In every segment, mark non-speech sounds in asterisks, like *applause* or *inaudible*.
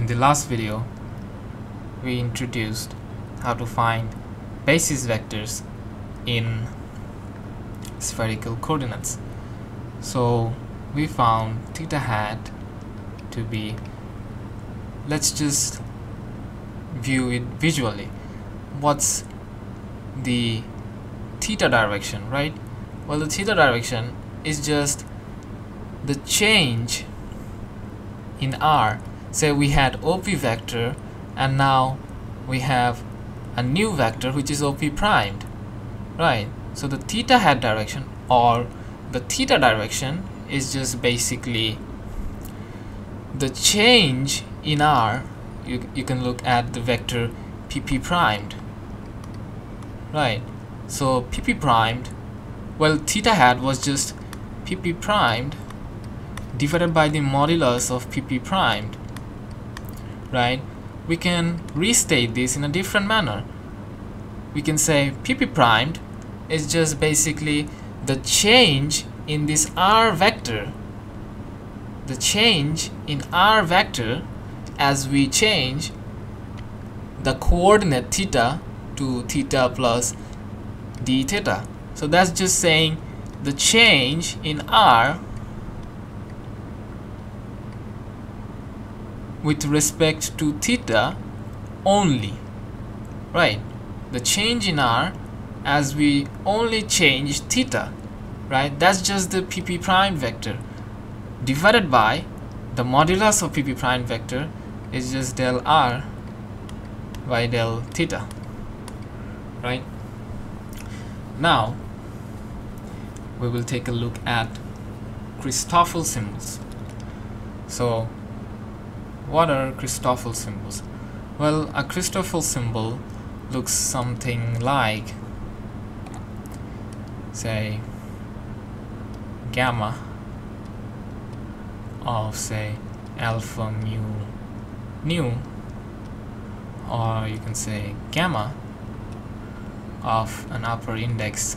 in the last video we introduced how to find basis vectors in spherical coordinates. So we found theta hat to be let's just view it visually. What's the theta direction right? Well the theta direction is just the change in r say we had op vector and now we have a new vector which is op primed right? So the theta hat direction or the theta direction is just basically the change in r. You, you can look at the vector pp primed right? So pp primed well theta hat was just pp primed divided by the modulus of pp primed right? We can restate this in a different manner. We can say pp primed is just basically the change in this r vector. The change in r vector as we change the coordinate theta to theta plus d theta. So that's just saying the change in r with respect to theta only right? The change in r as we only change theta right? That's just the pp prime vector. Divided by the modulus of pp prime vector is just del r by del theta right? Now we will take a look at Christoffel symbols. So what are Christoffel symbols? Well a Christoffel symbol looks something like say gamma of say alpha mu nu or you can say gamma of an upper index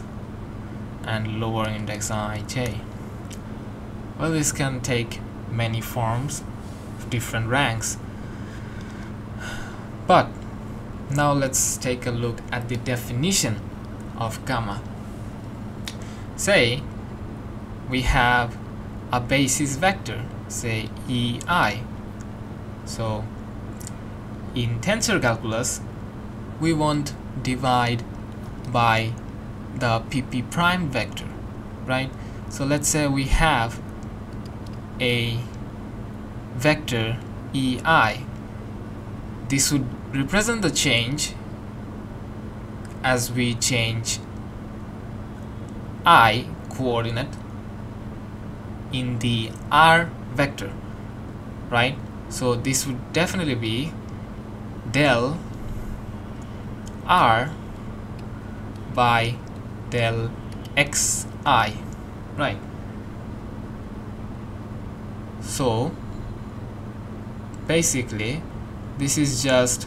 and lower index ij well this can take many forms different ranks. But now let's take a look at the definition of gamma. Say we have a basis vector say ei so in tensor calculus we want divide by the pp prime vector right? So let's say we have a vector ei this would represent the change as we change i coordinate in the r vector right? So this would definitely be del r by del xi right? So basically this is just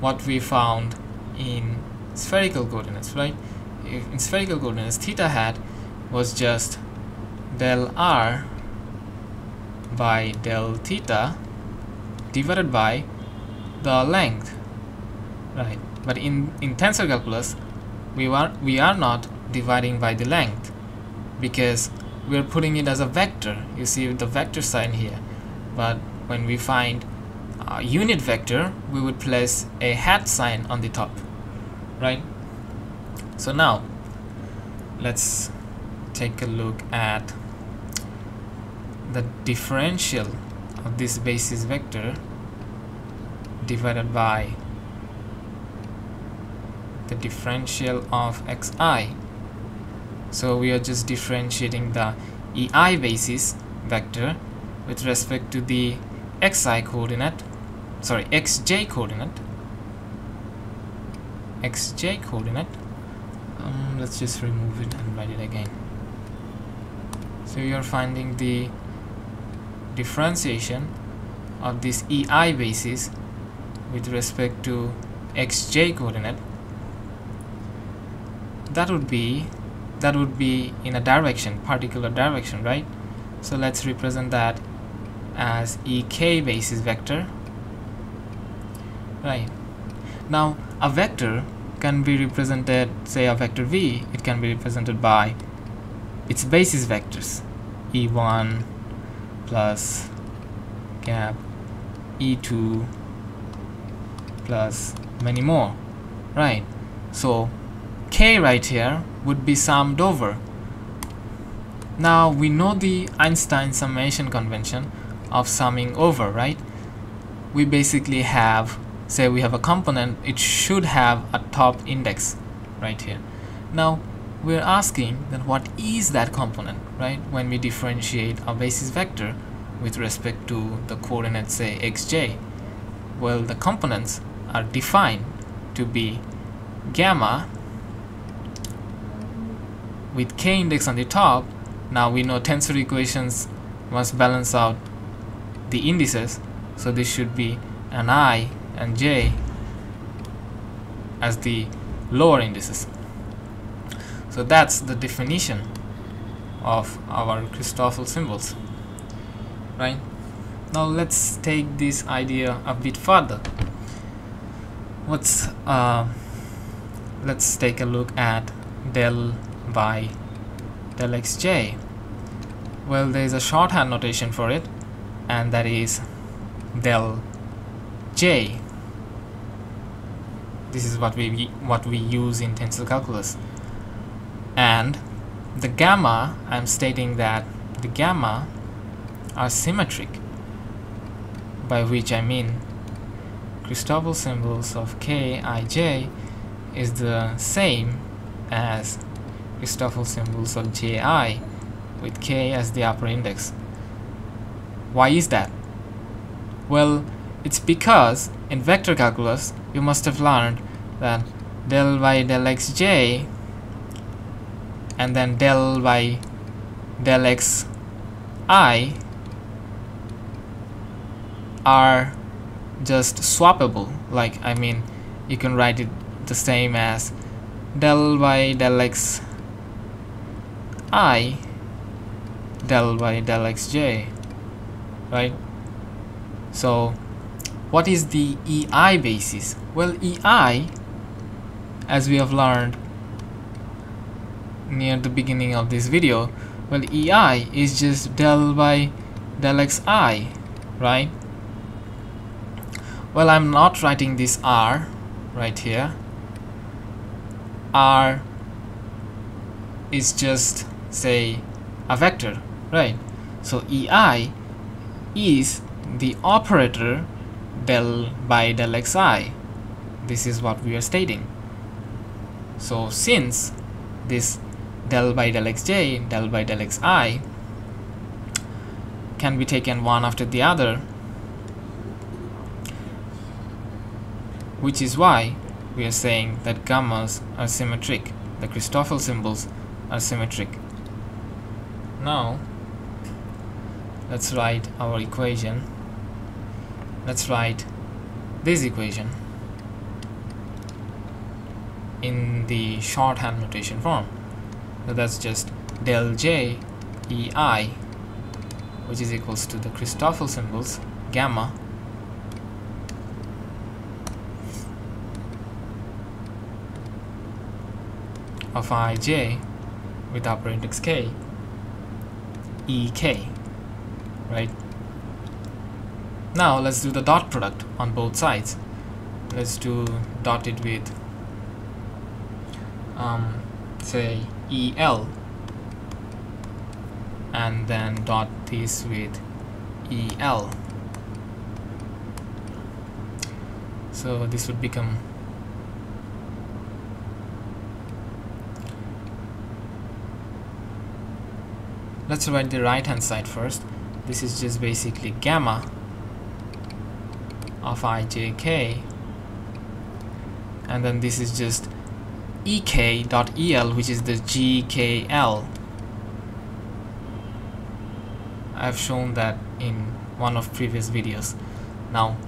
what we found in spherical coordinates right? In spherical coordinates theta hat was just del r by del theta divided by the length right? But in in tensor calculus we are we are not dividing by the length because we're putting it as a vector. You see the vector sign here but when we find a unit vector we would place a hat sign on the top right? So now let's take a look at the differential of this basis vector divided by the differential of xi. So we are just differentiating the ei basis vector with respect to the xi coordinate sorry xj coordinate xj coordinate um, let's just remove it and write it again. So you're finding the differentiation of this ei basis with respect to xj coordinate. That would be that would be in a direction particular direction right? So let's represent that as ek basis vector right? Now a vector can be represented say a vector v it can be represented by its basis vectors e1 plus gap e2 plus many more right? So k right here would be summed over. Now we know the Einstein summation convention of summing over right? We basically have say we have a component it should have a top index right here. Now we're asking that what is that component right? When we differentiate a basis vector with respect to the coordinates say xj. Well the components are defined to be gamma with k index on the top. Now we know tensor equations must balance out the indices so this should be an i and j as the lower indices. So that's the definition of our Christoffel symbols right? Now let's take this idea a bit further. What's uh, let's take a look at del by del xj well there is a shorthand notation for it and that is del j. This is what we what we use in tensor calculus. And the gamma I'm stating that the gamma are symmetric by which I mean Christoffel symbols of k i j is the same as Christoffel symbols of ji with k as the upper index why is that? Well it's because in vector calculus you must have learned that del by del xj and then del by del x i are just swappable. Like I mean you can write it the same as del by del x i del by del xj right so what is the EI basis? Well, EI, as we have learned near the beginning of this video, well, EI is just del by del xi, right? Well, I'm not writing this R right here. R is just, say, a vector, right? So EI is the operator del by del xi this is what we are stating. So since this del by del xj del by del xi can be taken one after the other which is why we are saying that gammas are symmetric the Christoffel symbols are symmetric. Now let's write our equation. Let's write this equation in the shorthand notation form. So that's just del j ei which is equals to the Christoffel symbols gamma. Of ij with upper index k ek right now let's do the dot product on both sides. Let's do dot it with um, say EL and then dot this with EL. So this would become let's write the right hand side first this is just basically gamma of ijk and then this is just ek.el which is the gkl I've shown that in one of previous videos. Now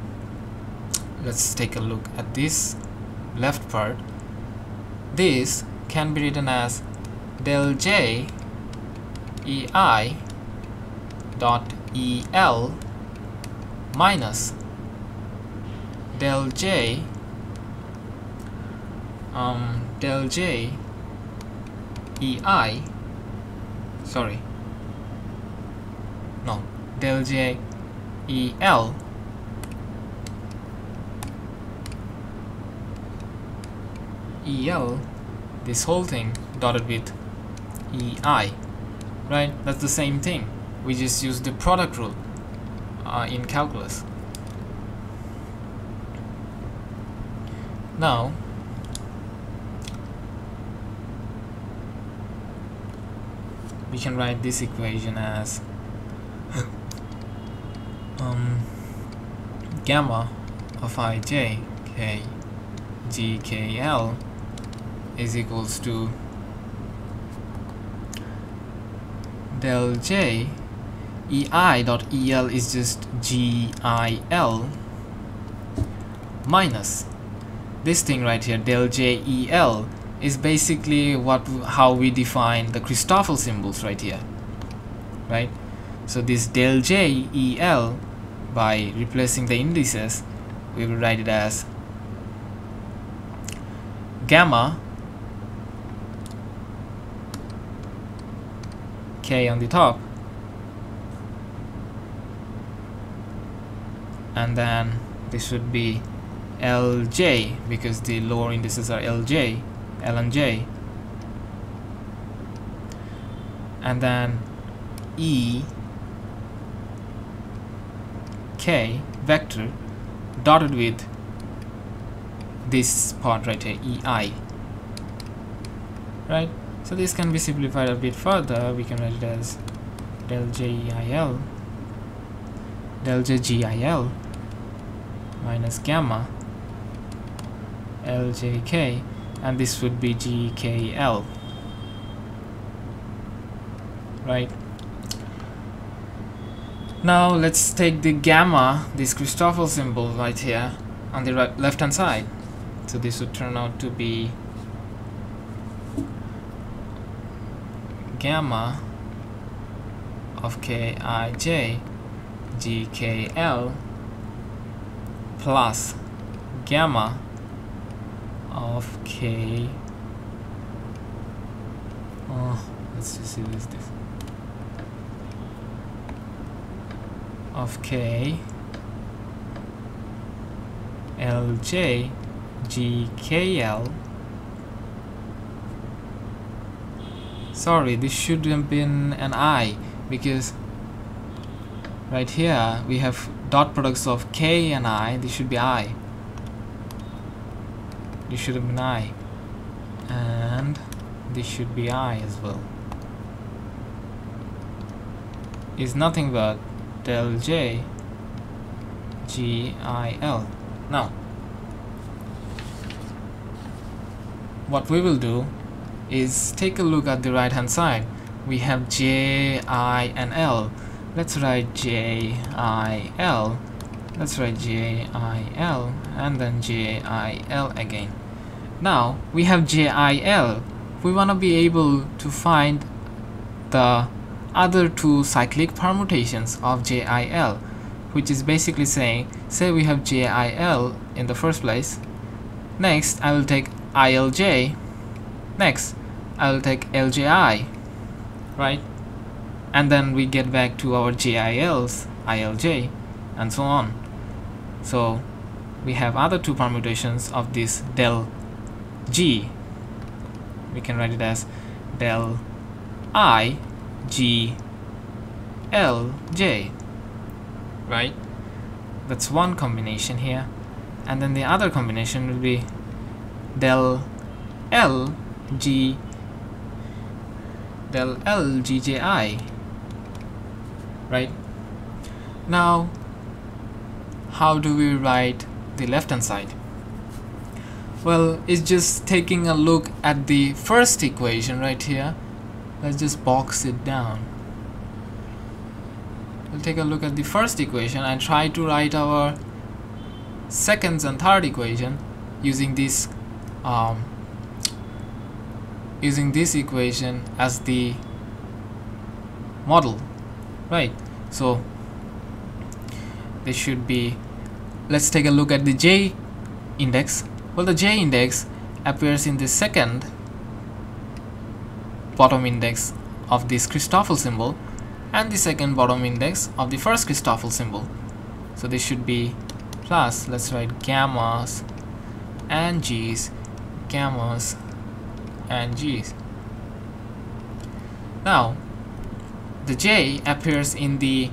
let's take a look at this left part. This can be written as del j ei dot el minus del j um, del j ei sorry no del j el el this whole thing dotted with ei right? That's the same thing we just use the product rule uh, in calculus. Now we can write this equation as *laughs* um, gamma of ij k g k l is equals to del j ei dot el is just gil minus. This thing right here del j el is basically what how we define the Christoffel symbols right here right? So this del j el by replacing the indices we will write it as gamma k on the top and then this should be lj because the lower indices are lj l and j. And then e k vector dotted with this part right here ei right? So this can be simplified a bit further. We can write it as del JEIL del JGIL minus gamma LJK and this would be GKL right? Now let's take the gamma this Christoffel symbol right here on the right left hand side. So this would turn out to be gamma of Kij GKL plus gamma of K. Oh let's just see this this of K LJ GKL sorry this should have been an I because right here we have dot products of K and I. This should be I. This should have been I. And this should be I as well. Is nothing but del J G I L. Now what we will do is take a look at the right hand side. We have J I and L let's write J I L. Let's write J I L and then J I L again. Now we have J I L. We want to be able to find the other two cyclic permutations of J I L which is basically saying say we have J I L in the first place. Next I will take ILJ next I'll take LJI right and then we get back to our JILs ILJ and so on. So we have other two permutations of this del G. We can write it as del I G L J. Right? That's one combination here. And then the other combination will be del L G del LGJI right? Now how do we write the left hand side? Well it's just taking a look at the first equation right here. Let's just box it down. We'll take a look at the first equation and try to write our second and third equation using this um, using this equation as the model right so this should be let's take a look at the J index. Well the J index appears in the second bottom index of this Christoffel symbol and the second bottom index of the first Christoffel symbol. So this should be plus let's write gammas and g's gammas and g's. Now the j appears in the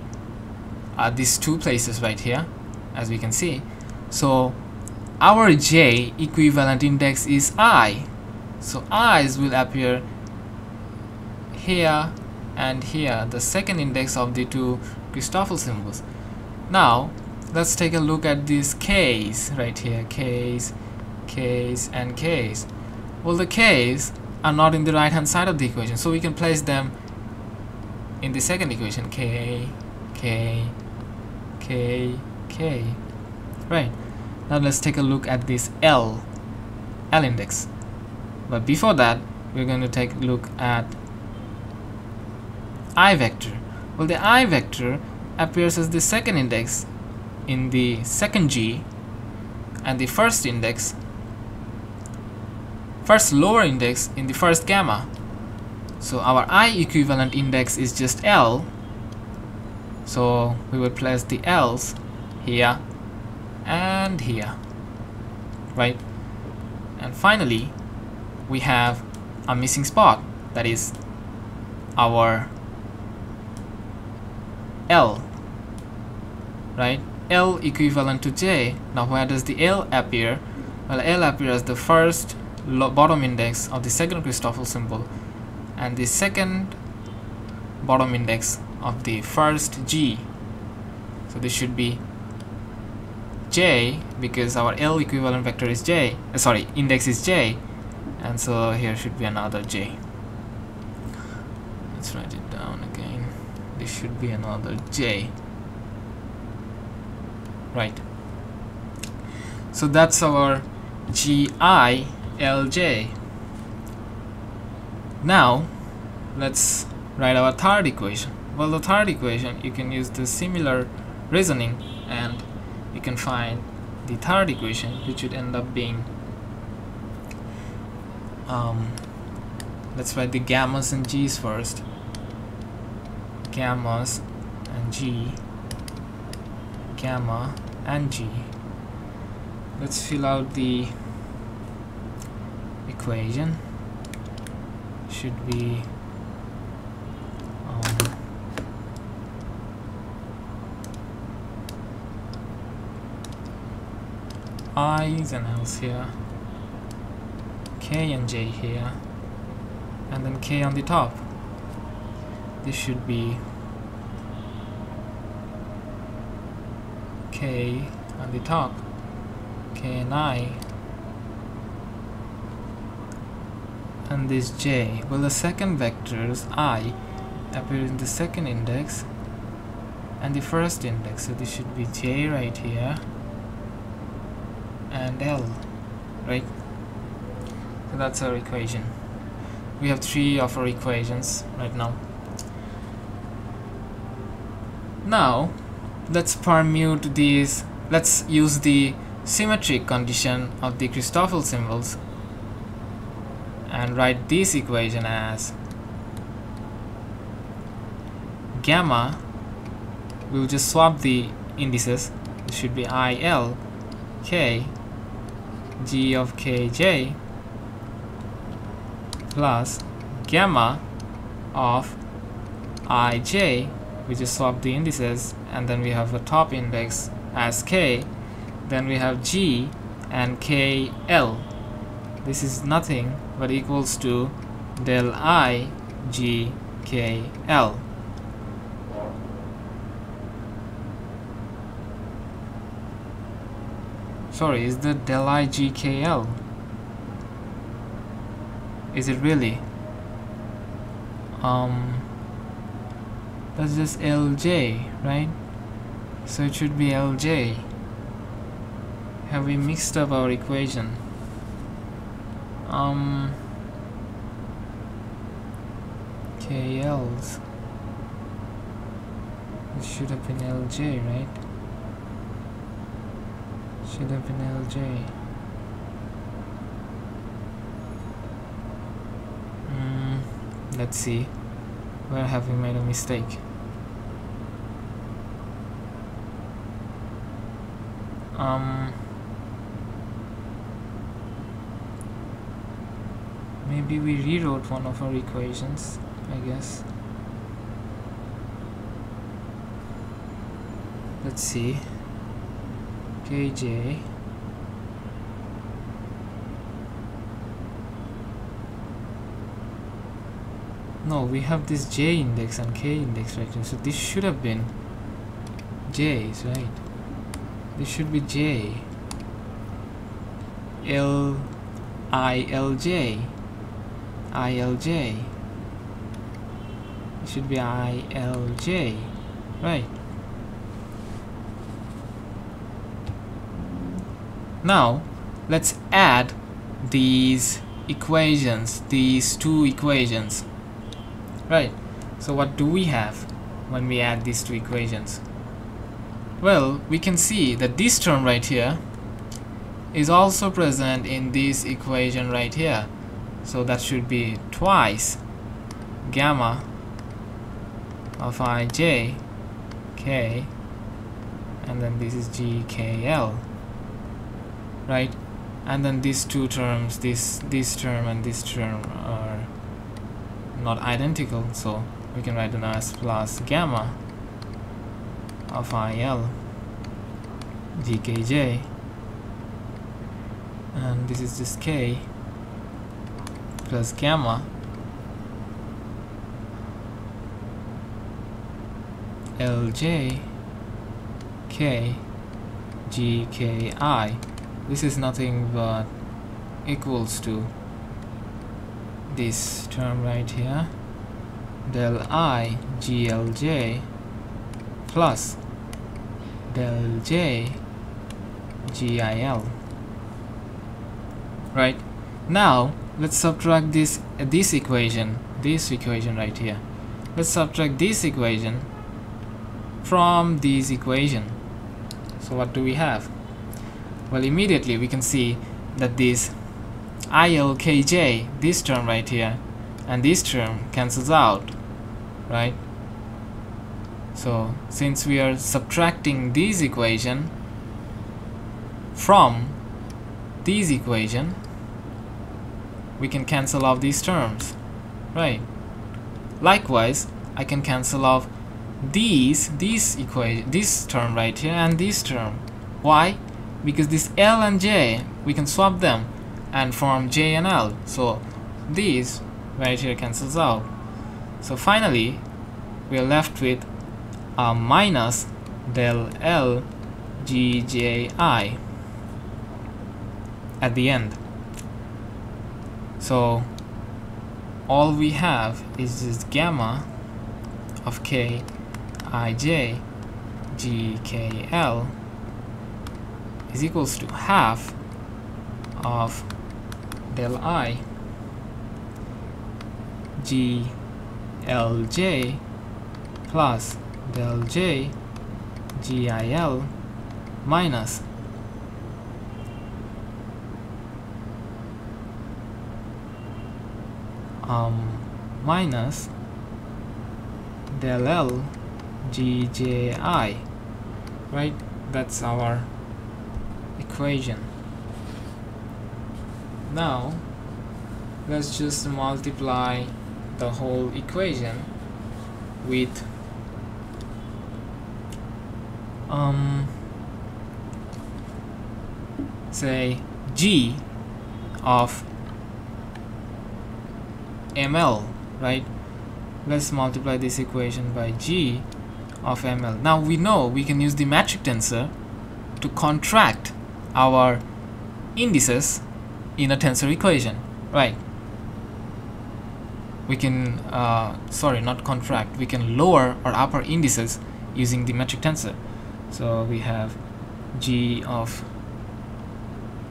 uh, these two places right here as we can see. So our j equivalent index is i. So i's will appear here and here the second index of the two Christoffel symbols. Now let's take a look at these k's right here k's k's and k's well the k's are not in the right hand side of the equation so we can place them in the second equation k k k k. Right. Now let's take a look at this l l index. But before that we're going to take a look at i vector. Well the i vector appears as the second index in the second G and the first index first lower index in the first gamma so our I equivalent index is just L. So we will place the L's here and here right? And finally we have a missing spot that is our L right? L equivalent to J. Now where does the L appear? Well L appears as the first bottom index of the second Christoffel symbol and the second bottom index of the first G. So this should be J because our L equivalent vector is J. Uh, sorry index is J. And so here should be another J. Let's write it down again. This should be another J. Right. So that's our GILJ now let's write our third equation. Well the third equation you can use the similar reasoning and you can find the third equation which would end up being um, let's write the gammas and g's first. Gammas and g. Gamma and g. Let's fill out the equation should be um, i's and l's here k and j here and then k on the top. This should be k on the top k and i and this j. Well the second vectors i appear in the second index and the first index. So this should be j right here and l right? So that's our equation. We have three of our equations right now. Now let's permute these let's use the symmetric condition of the Christoffel symbols and write this equation as gamma we'll just swap the indices. It should be IL K G of KJ plus gamma of IJ we just swap the indices and then we have a top index as k. Then we have g and kl this is nothing but equals to del i g k l sorry is the del i g k l is it really um that's just LJ, right? So it should be LJ. Have we mixed up our equation? Um, KLs. It should have been LJ, right? should have been LJ mm, let's see where have we made a mistake um maybe we rewrote one of our equations I guess. Let's see. Kj. No we have this j index and k index right here so this should have been j's right? This should be j. L i l j i l j it should be i l j right Now, let's add these equations, these two equations. Right, so what do we have when we add these two equations? Well, we can see that this term right here is also present in this equation right here. So that should be twice gamma of ij k and then this is gkl right? And then these two terms this this term and this term are not identical. So we can write them as plus gamma of IL GKJ and this is just K plus gamma. LJ K GKI this is nothing but equals to this term right here. Del i glj plus del j gil right? Now let's subtract this uh, this equation this equation right here. Let's subtract this equation from this equation. So what do we have? Well immediately we can see that this ILKJ this term right here and this term cancels out right? So since we are subtracting this equation from this equation we can cancel off these terms right? Likewise I can cancel off these this equation this term right here and this term. Why? Because this L and J we can swap them and form J and L. So these right here cancels out. So finally we are left with a minus del L G J I at the end so all we have is this gamma of K I J G K L is equals to half of del i g l j plus del j g i l minus um, minus del l g j i right? That's our equation. Now let's just multiply the whole equation with um say g of ml right? Let's multiply this equation by g of ml now we know we can use the metric tensor to contract our indices in a tensor equation right? We can uh, sorry not contract. We can lower our upper indices using the metric tensor. So we have g of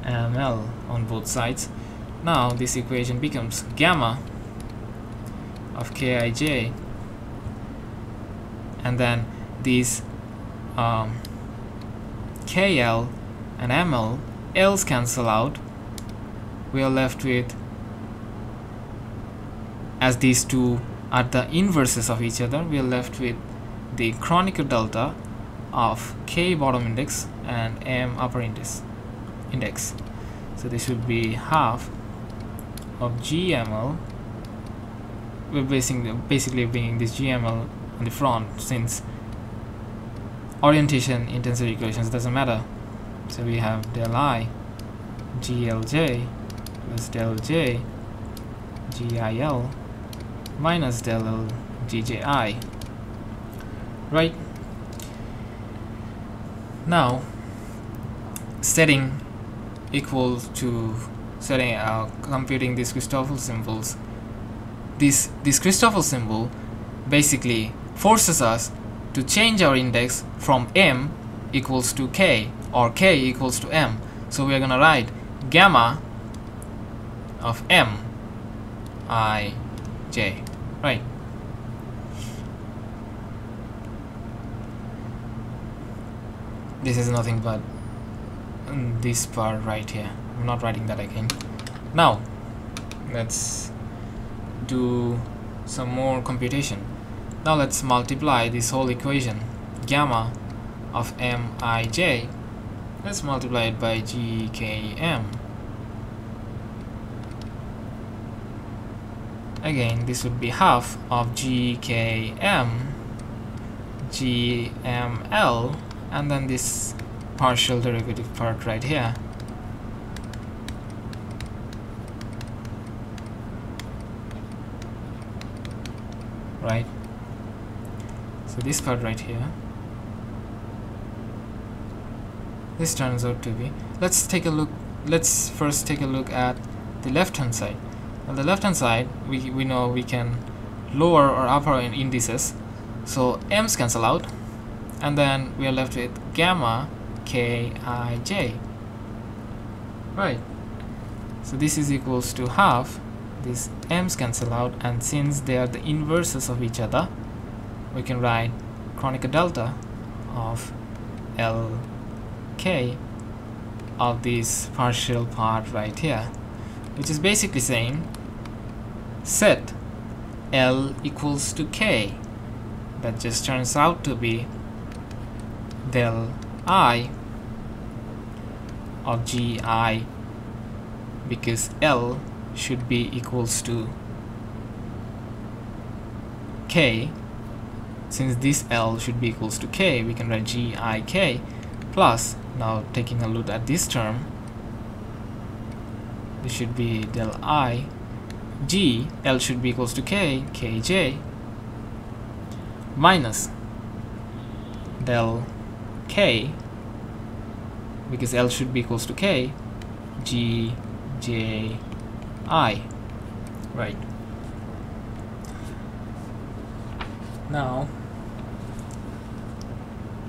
ml on both sides. Now this equation becomes gamma of kij and then these um, kl and ml else cancel out. We are left with as these two are the inverses of each other we are left with the Kronecker delta of k bottom index and m upper index index. So this would be half of gml we're basically basically bringing this gml on the front since orientation in tensor equations doesn't matter. So we have del i glj plus del j gil minus del l gji right? Now setting equals to setting uh, computing these Christoffel symbols this this Christoffel symbol basically forces us to change our index from m equals to k or k equals to m. So we are gonna write gamma of m i j right? This is nothing but this part right here. I'm not writing that again. Now let's do some more computation. Now let's multiply this whole equation gamma of mij let's multiply it by gkm again this would be half of gkm gml and then this partial derivative part right here right? So this part right here. This turns out to be. Let's take a look let's first take a look at the left hand side. On the left hand side we, we know we can lower or upper in indices. So m's cancel out and then we are left with gamma kij right. So this is equals to half these m's cancel out and since they are the inverses of each other we can write Kronecker delta of lk of this partial part right here which is basically saying set L equals to K. That just turns out to be del I of GI because L should be equals to K. Since this L should be equals to K we can write GIK plus now taking a look at this term this should be del I G L should be equals to K KJ minus del K because L should be equals to K G J I. Right. Now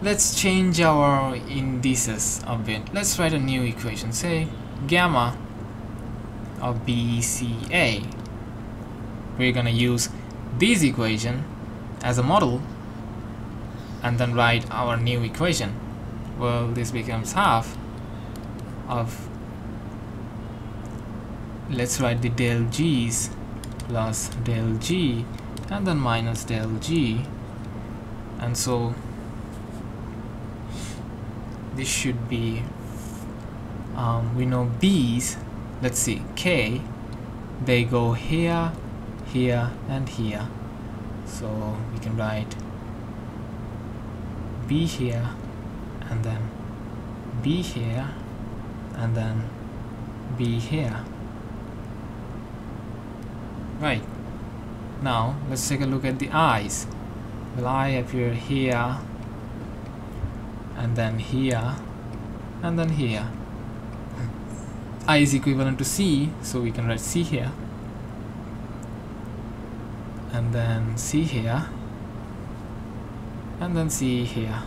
let's change our indices a bit. Let's write a new equation. Say gamma of BCA we're gonna use this equation as a model and then write our new equation. Well this becomes half of let's write the del g's plus del g and then minus del g. And so this should be um, we know b's let's see k they go here here and here. So we can write b here and then b here and then b here right. Now let's take a look at the eyes. Will I appear here and then here and then here. *laughs* I is equivalent to C so we can write C here. And then C here. And then C here.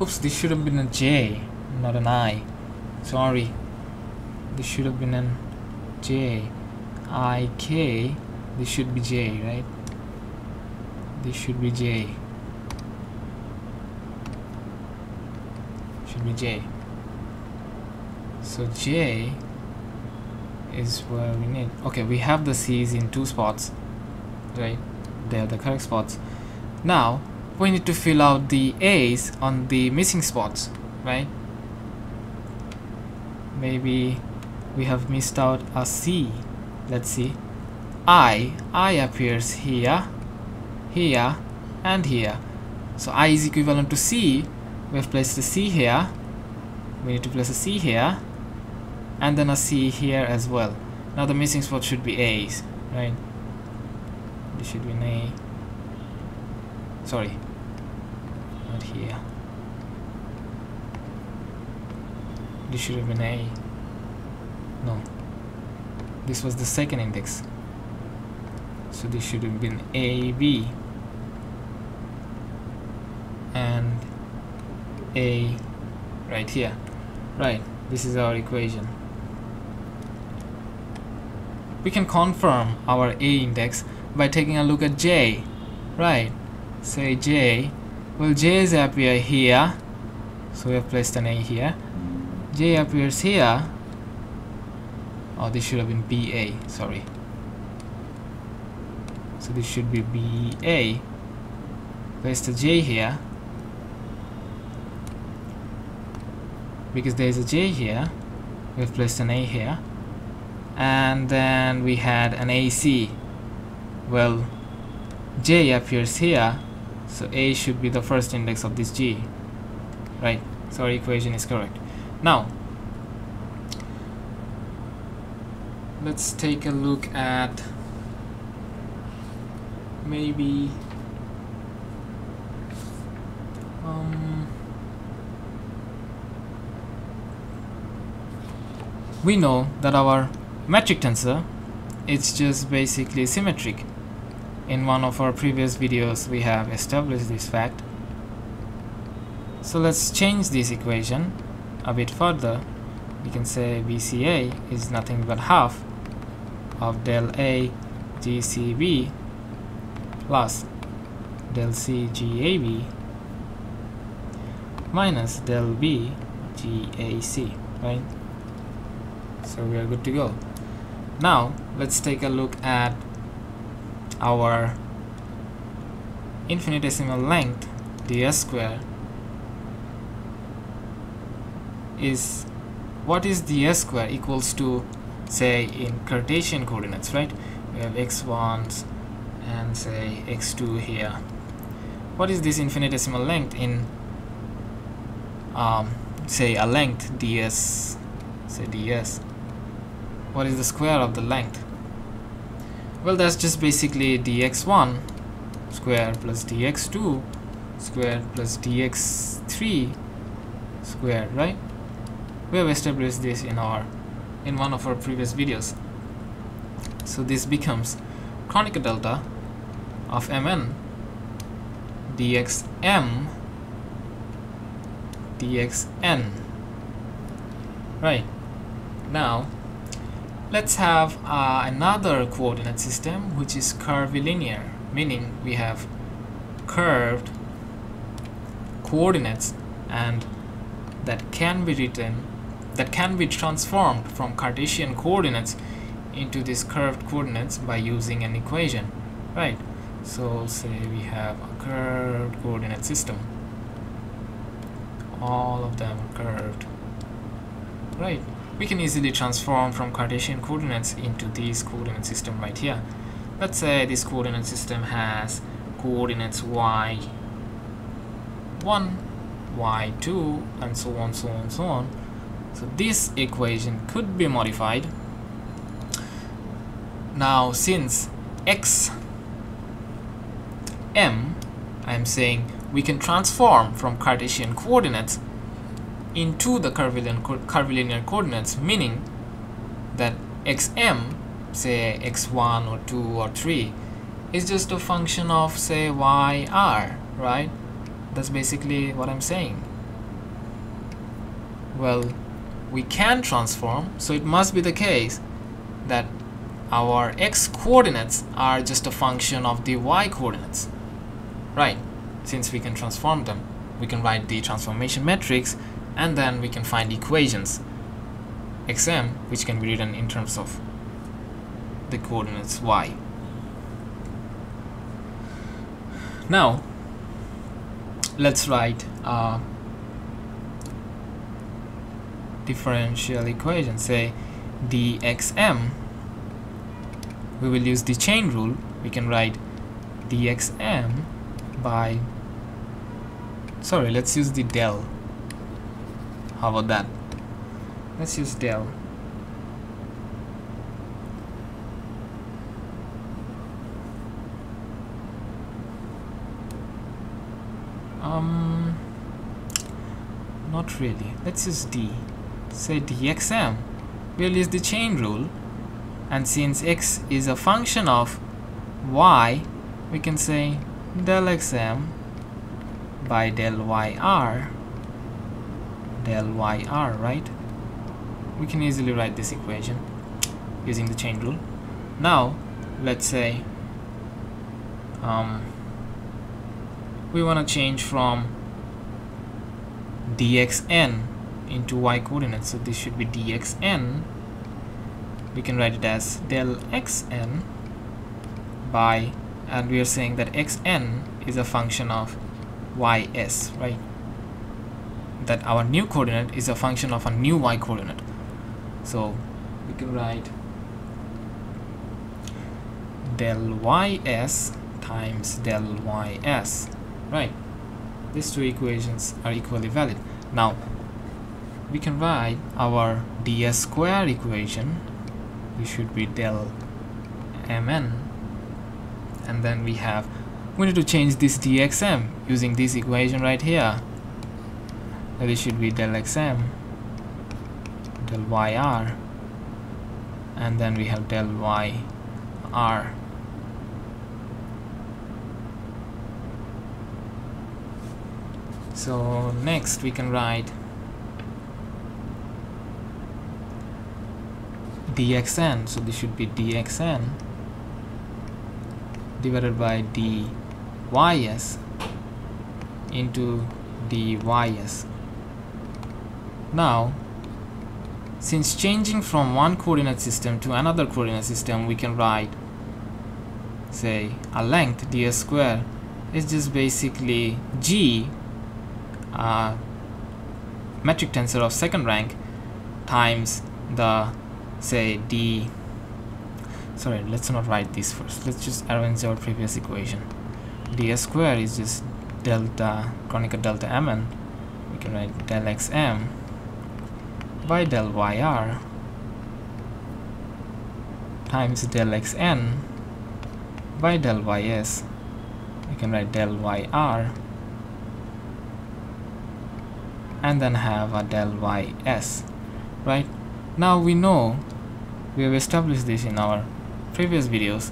Oops this should have been a J not an I. Sorry. This should have been an J I K this should be J right? This should be J. Should be j. So j is where we need. Okay we have the c's in two spots right? They are the correct spots. Now we need to fill out the a's on the missing spots right? Maybe we have missed out a c let's see. I i appears here here and here. So i is equivalent to c. We have placed a c here. We need to place a c here and then a c here as well. Now the missing spot should be a's right? This should be an a. Sorry. Not here. This should have been a. No this was the second index. So this should have been AB and A right here. Right this is our equation. We can confirm our A index by taking a look at J. Right say J. Well J appear here. So we have placed an A here. J appears here oh this should have been BA sorry. So this should be BA place the J here. Because there is a J here we've placed an A here. And then we had an AC well J appears here so A should be the first index of this G. Right so our equation is correct. Now let's take a look at maybe um, we know that our metric tensor is just basically symmetric. In one of our previous videos we have established this fact. So let's change this equation a bit further. We can say BCA is nothing but half of del A GCB plus del C minus del B GAC right? So we are good to go. Now let's take a look at our infinitesimal length ds square is what is ds square equals to say in Cartesian coordinates right? We have x1 and say x2 here. What is this infinitesimal length in um, say a length ds say ds? What is the square of the length? Well that's just basically dx1 square plus dx2 square plus dx3 square right? We have established this in our in one of our previous videos. So this becomes Kronecker delta of mn dxm dxn. Right. Now let's have uh, another coordinate system which is curvilinear, meaning we have curved coordinates and that can be written that can be transformed from Cartesian coordinates into these curved coordinates by using an equation right? So say we have a curved coordinate system. All of them are curved right? We can easily transform from Cartesian coordinates into this coordinate system right here. Let's say this coordinate system has coordinates y 1 y2 and so on so on so on so this equation could be modified. Now since x m, I'm saying we can transform from Cartesian coordinates into the curvilinear, curvilinear coordinates, meaning that xm, say x1 or 2 or 3, is just a function of say yr, right? That's basically what I'm saying. Well, we can transform so it must be the case that our x coordinates are just a function of the y coordinates. Right since we can transform them we can write the transformation matrix and then we can find equations. Xm which can be written in terms of the coordinates y. Now let's write a differential equation say dxm. We will use the chain rule. We can write dxm by sorry let's use the del. How about that? Let's use del. Um not really. Let's use d say dxm we'll use the chain rule. And since x is a function of y we can say del xm by del yr del yr right? We can easily write this equation using the chain rule. Now let's say um, we want to change from dxn into y coordinates. So this should be dxn. We can write it as del xn by and we are saying that xn is a function of ys right? That our new coordinate is a function of a new y coordinate. So we can write del ys times del ys right? These two equations are equally valid. Now we can write our ds square equation we should be del mn. And then we have we need to change this dxm using this equation right here. That it should be del xm del yr. And then we have del yr. So next we can write dxn so this should be dxn divided by dys into dys now since changing from one coordinate system to another coordinate system we can write say a length ds square is just basically g uh, metric tensor of second rank times the say d. Sorry let's not write this first. Let's just arrange our previous equation. Ds square is just delta Kronecker delta mn we can write del xm by del yr times del xn by del ys we can write del yr and then have a del ys right? Now we know we have established this in our previous videos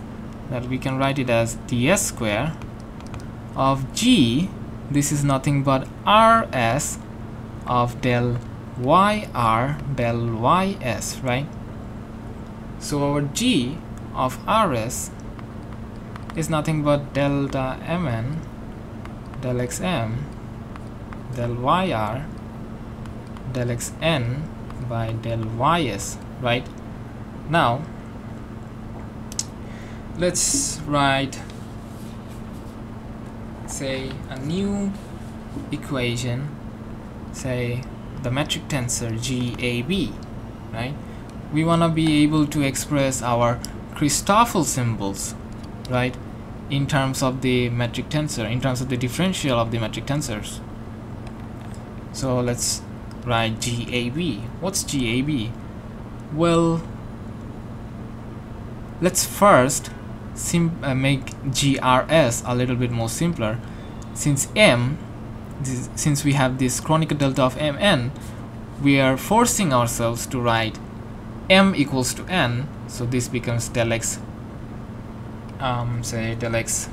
that we can write it as ds square of g. This is nothing but rs of del yr del ys right? So our g of rs is nothing but delta mn del xm del yr del xn by del ys right now let's write say a new equation say the metric tensor GAB right? We want to be able to express our Christoffel symbols right in terms of the metric tensor in terms of the differential of the metric tensors. So let's write GAB what's GAB well let's first uh, make GRS a little bit more simpler. Since M since we have this Kronecker delta of Mn we are forcing ourselves to write M equals to N. So this becomes del X um, say del X.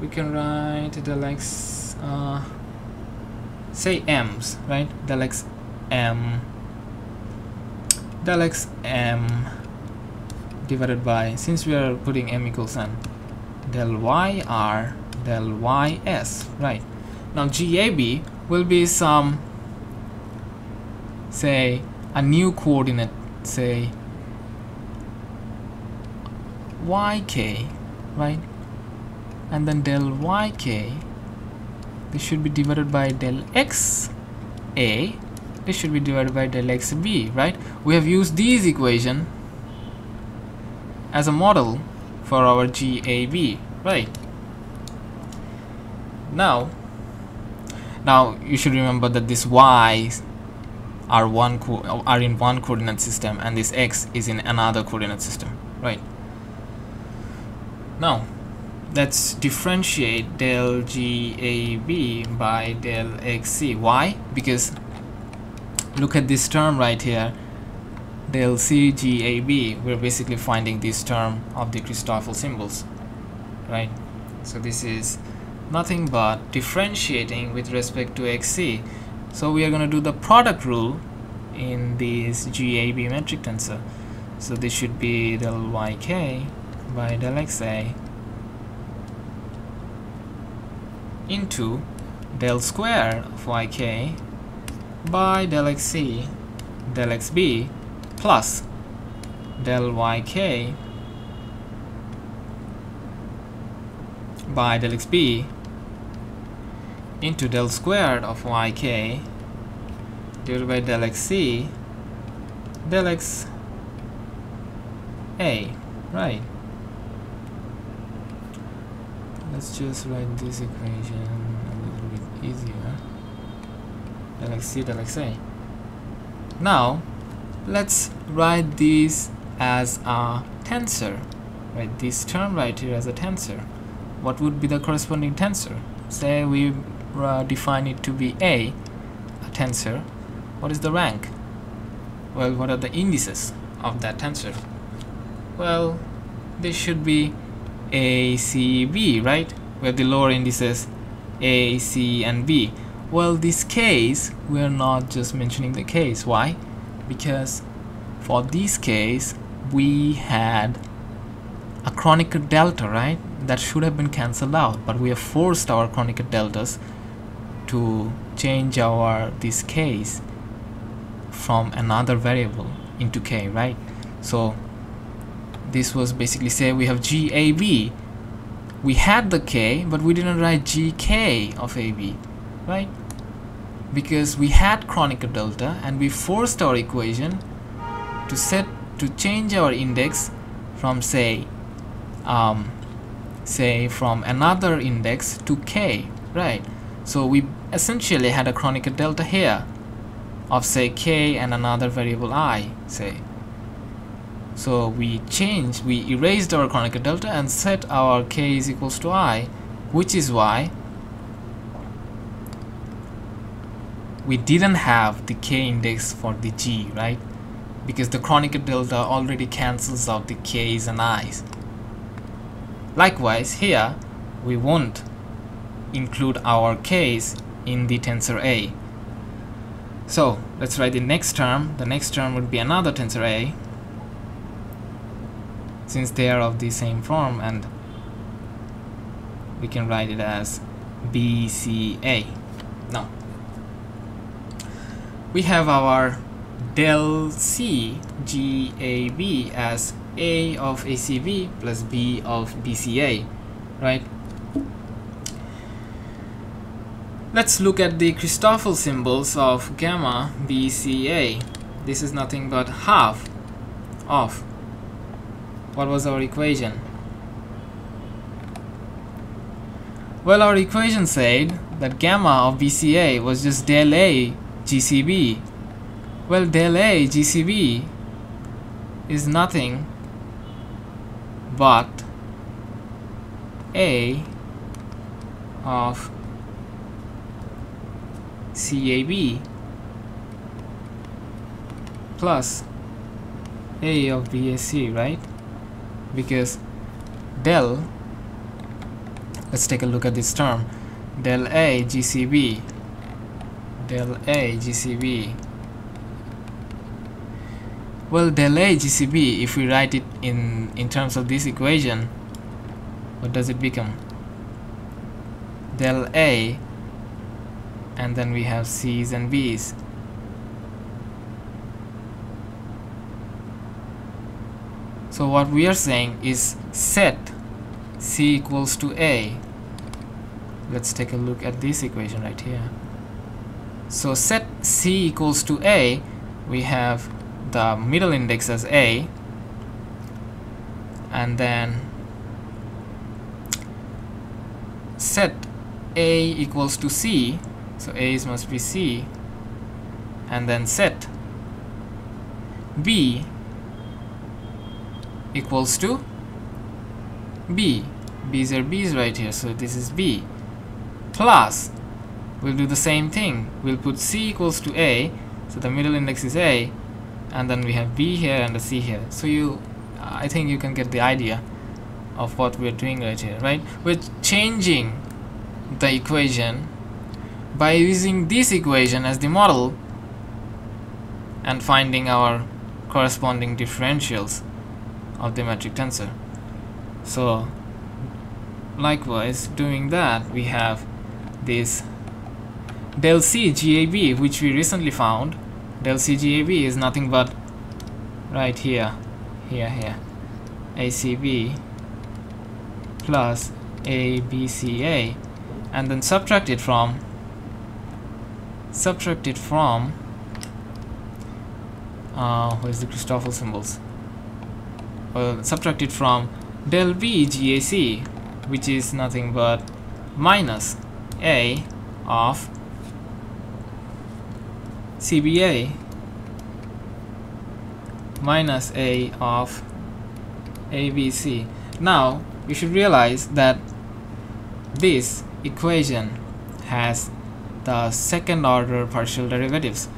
We can write del X uh, say M's right? Del X M del X M divided by since we are putting m equals n del yr del ys right? Now gab will be some say a new coordinate say yk right? And then del yk this should be divided by del x a this should be divided by del x b right? We have used these equation as a model for our GAB right? Now now you should remember that this y are one are in one coordinate system and this x is in another coordinate system right? Now let's differentiate del GAB by del XC why? Because look at this term right here del CGAB we're basically finding this term of the Christoffel symbols right? So this is nothing but differentiating with respect to XC so we are going to do the product rule in this GAB metric tensor. So this should be del YK by del XA into del square of YK by del XC del XB plus del YK by del XB into del squared of yk divided by del xc del x a right? Let's just write this equation a little bit easier. Del xc del xa now let's write this as a tensor right this term right here as a tensor what would be the corresponding tensor say we uh, define it to be a, a tensor, what is the rank? Well, what are the indices of that tensor? Well, this should be a, C, B, right? Where the lower indices A, C, and B. Well, this case, we're not just mentioning the case. Why? Because for this case, we had a Kronecker delta, right? That should have been cancelled out, but we have forced our Kronecker deltas to change our this case from another variable into k right? So this was basically say we have GAB we had the k but we didn't write GK of AB right because we had Kronecker delta and we forced our equation to set to change our index from say um, say from another index to k right so we essentially had a Kronecker delta here of say k and another variable i say. So we changed, we erased our Kronecker delta and set our k is equals to i which is why we didn't have the k index for the g right because the Kronecker delta already cancels out the k's and i's likewise here we won't include our k's in the tensor A. So let's write the next term. The next term would be another tensor A since they are of the same form and we can write it as BCA. Now we have our del C GAB as A of ACB plus B of BCA, right? Let's look at the Christoffel symbols of gamma BCA. This is nothing but half of what was our equation? Well, our equation said that gamma of BCA was just del A GCB. Well, del A GCB is nothing but A of CAB plus A of BAC, right? Because del, let's take a look at this term, del A GCB, del A GCB. Well, del A GCB, if we write it in, in terms of this equation, what does it become? Del A and then we have C's and B's so what we are saying is set C equals to A let's take a look at this equation right here so set C equals to A we have the middle index as A and then set A equals to C so A is must be C and then set B equals to B. B's are B's right here so this is B. Plus we'll do the same thing. We'll put C equals to A so the middle index is A and then we have B here and a C here. So you I think you can get the idea of what we're doing right here right? We're changing the equation by using this equation as the model and finding our corresponding differentials of the metric tensor. So likewise doing that we have this del C GAB which we recently found. Del C GAB is nothing but right here here here. ACB plus ABCA and then subtract it from subtract it from uh, where's the Christoffel symbols? Well subtract it from del B GAC which is nothing but minus A of CBA minus A of ABC. Now you should realize that this equation has the second order partial derivatives.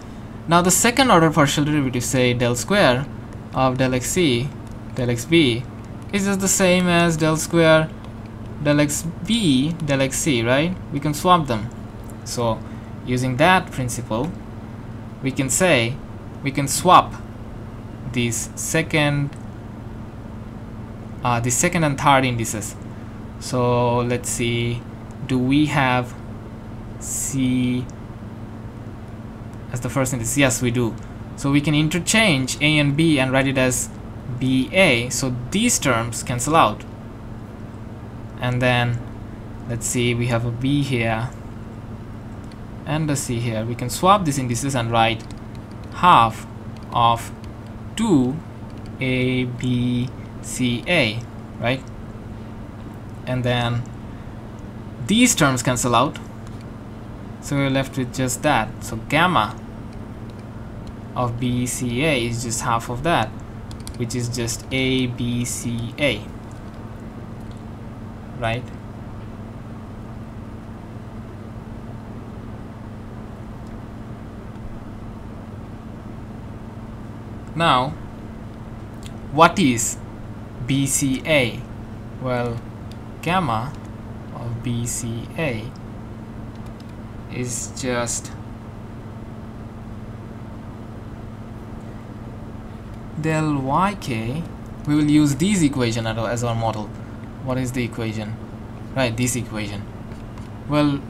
Now the second order partial derivative say del square of del xc del xb is just the same as del square del xb del xc right we can swap them so using that principle we can say we can swap these second uh, the second and third indices. So let's see do we have C as the first index yes we do. So we can interchange A and B and write it as BA so these terms cancel out. And then let's see we have a B here and let's see here we can swap these indices and write half of 2 A B C A right? And then these terms cancel out. So we're left with just that. So gamma of BCA is just half of that which is just ABCA right now what is BCA well gamma of BCA is just del yk we will use this equation as our model. What is the equation? Right this equation. Well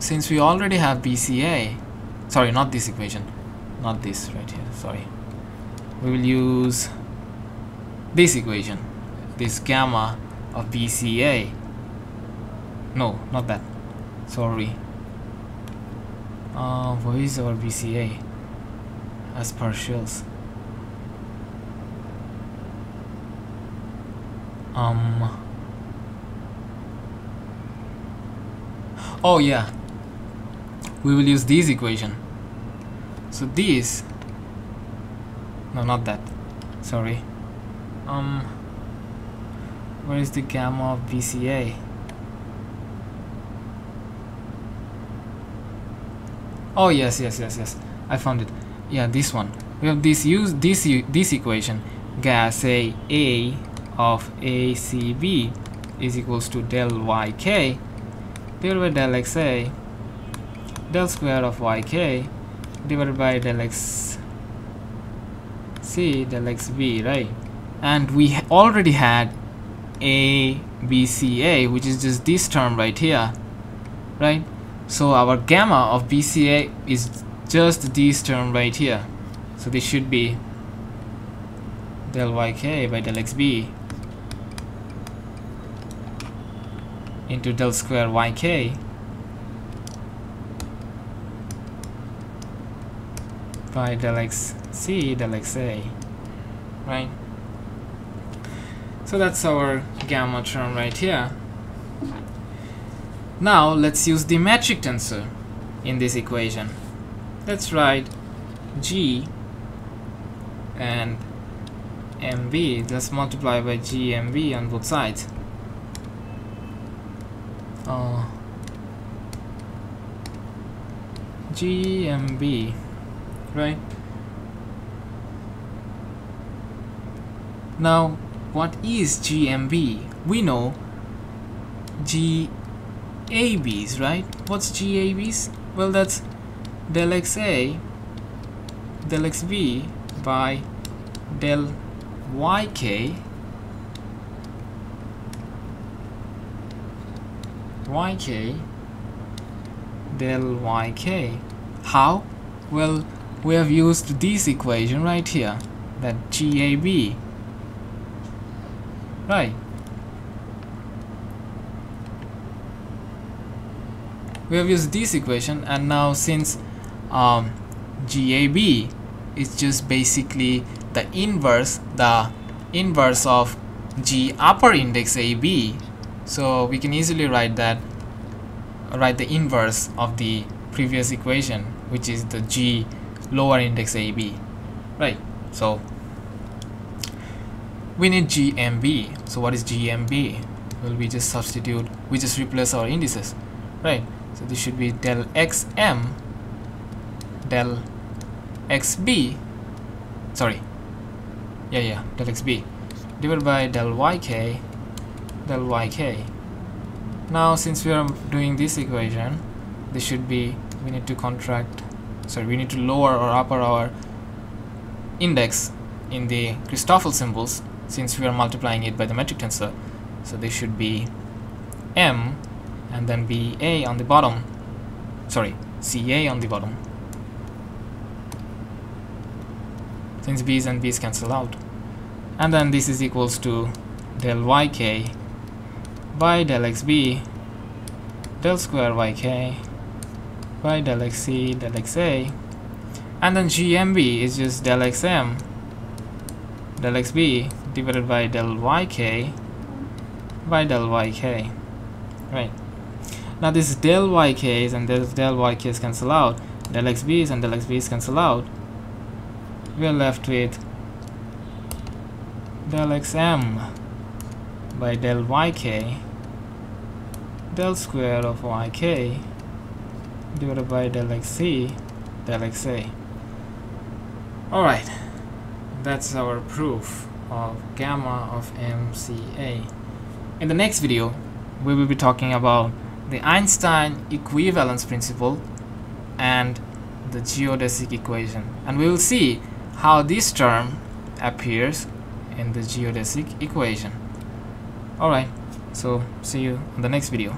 since we already have BCA sorry not this equation. Not this right here sorry we will use this equation this gamma of BCA. No not that. Sorry. Uh, where is our BCA? As partials. Um oh yeah. We will use this equation. So this no not that. Sorry. Um where is the gamma of BCA oh yes yes yes yes. I found it. Yeah this one. We have this use this this equation. Gas a a of ACB is equals to del yk divided by del xa del square of yk divided by del x c del xb right? And we already had a b c a which is just this term right here right? So our gamma of BCA is just this term right here. So this should be del yk by del xb into del square yk by del xc del xa right? So that's our gamma term right here. Now let's use the metric tensor in this equation. Let's write g and mb let's multiply by gmb on both sides. Uh, gmb right now what is GMB we know GABs right? What's GABs well that's del XA del XB by del YK YK del YK how? Well we have used this equation right here that GAB right. We have used this equation and now since um, GAB is just basically the inverse the inverse of G upper index AB so we can easily write that write the inverse of the previous equation which is the G lower index AB right so we need GMB so what is GMB well we just substitute we just replace our indices right? So this should be del XM del XB sorry. Yeah yeah del XB divided by del YK del YK now since we are doing this equation this should be we need to contract sorry we need to lower or upper our index in the Christoffel symbols since we are multiplying it by the metric tensor so this should be m and then be a on the bottom. Sorry ca on the bottom. Since b's and b's cancel out. And then this is equals to del yk by del xb del square yk by del xc del xa and then gmb is just del xm del xb divided by del yk by del yk right. Now this del yk's and this del yk's cancel out. Del xb's and del xb's cancel out. We are left with del xm by del yk del square of yk divided by del xc del xa alright that's our proof of gamma of MCA. In the next video, we will be talking about the Einstein equivalence principle and the geodesic equation. And we will see how this term appears in the geodesic equation. Alright, so see you in the next video.